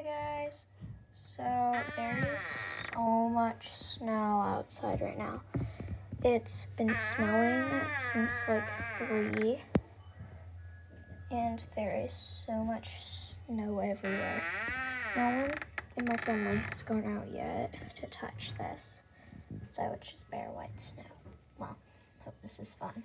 Hi guys. So there is so much snow outside right now. It's been snowing since like three, and there is so much snow everywhere. No one in my family has gone out yet to touch this, so it's just bare white snow. Well, hope this is fun.